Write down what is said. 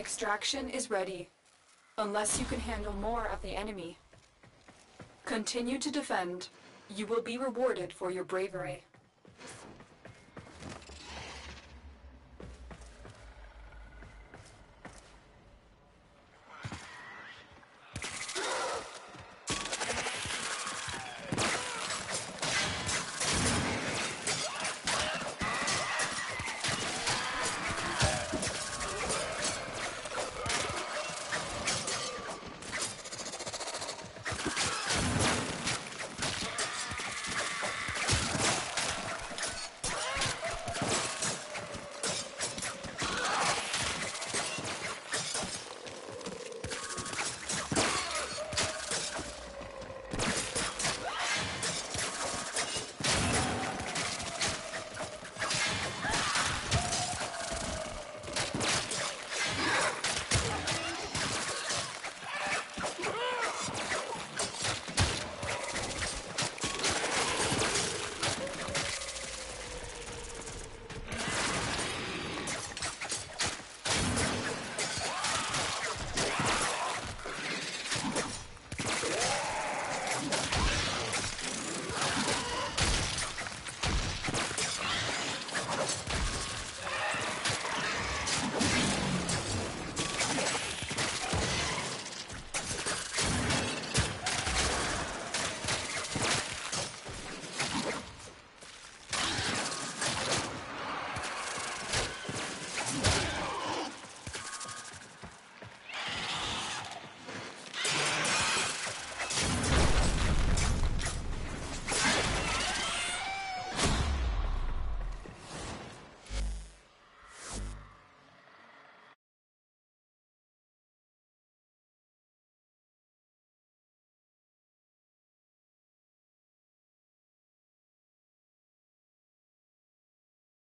Extraction is ready. Unless you can handle more of the enemy. Continue to defend. You will be rewarded for your bravery.